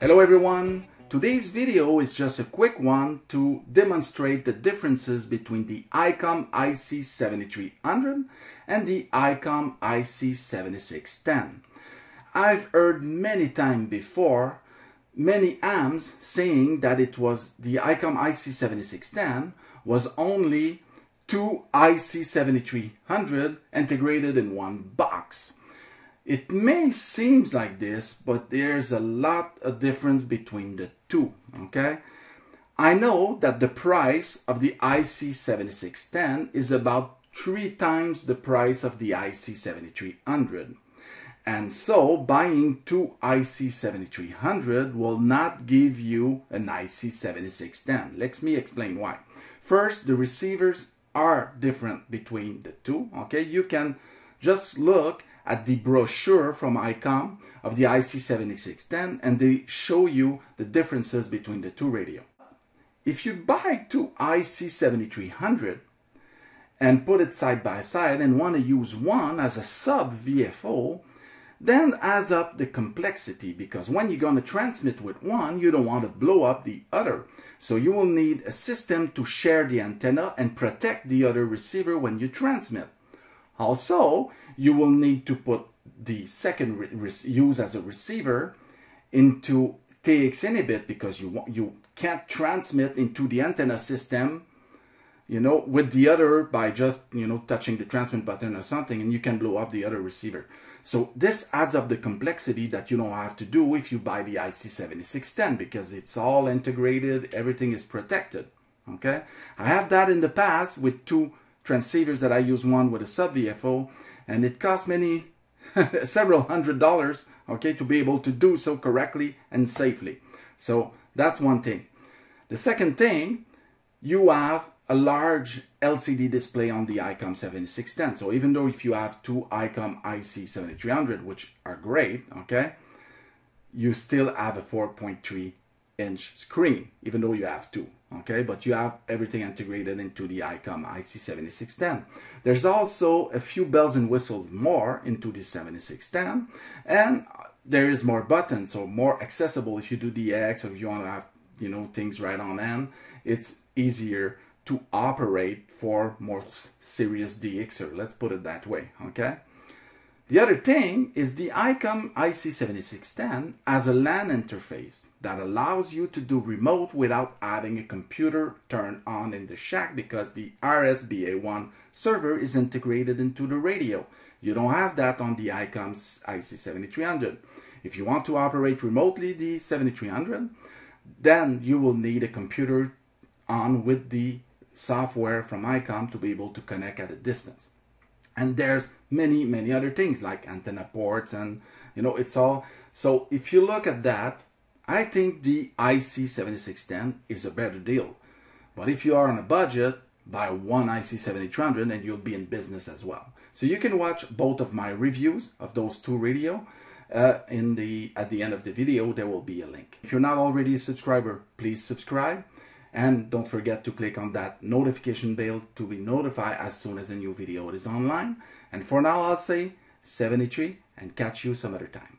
Hello everyone! Today's video is just a quick one to demonstrate the differences between the ICOM IC7300 and the ICOM IC7610. I've heard many times before many AMs saying that it was the ICOM IC7610 was only two IC7300 integrated in one box. It may seem like this, but there's a lot of difference between the two, okay? I know that the price of the IC7610 is about three times the price of the IC7300. And so buying two IC7300 will not give you an IC7610. Let me explain why. First, the receivers are different between the two, okay? You can just look at the brochure from ICOM of the IC7610 and they show you the differences between the two radio. If you buy two IC7300 and put it side by side and want to use one as a sub VFO, then adds up the complexity because when you're going to transmit with one, you don't want to blow up the other. So you will need a system to share the antenna and protect the other receiver when you transmit. Also, you will need to put the second use as a receiver into TX inhibit because you you can't transmit into the antenna system you know with the other by just you know touching the transmit button or something and you can blow up the other receiver. So this adds up the complexity that you don't have to do if you buy the IC7610 because it's all integrated everything is protected okay? I have that in the past with two transceivers that I use one with a sub VFO and it costs many several hundred dollars okay to be able to do so correctly and safely. So that's one thing. The second thing you have a large LCD display on the ICOM 7610 so even though if you have two ICOM IC 7300 which are great okay you still have a 4.3 inch screen even though you have two okay but you have everything integrated into the ICOM IC7610 there's also a few bells and whistles more into the 7610 and there is more buttons so more accessible if you do DX or if you want to have you know things right on end it's easier to operate for more serious DXer let's put it that way okay the other thing is the ICOM IC7610 has a LAN interface that allows you to do remote without having a computer turned on in the shack because the RSBA1 server is integrated into the radio. You don't have that on the ICOM IC7300. If you want to operate remotely the 7300, then you will need a computer on with the software from ICOM to be able to connect at a distance and there's many many other things like antenna ports and you know it's all so if you look at that I think the IC7610 is a better deal. But if you are on a budget buy one IC7300 and you'll be in business as well. So you can watch both of my reviews of those two radio uh, in the at the end of the video there will be a link. If you're not already a subscriber please subscribe and don't forget to click on that notification bell to be notified as soon as a new video is online. And for now, I'll say 73 and catch you some other time.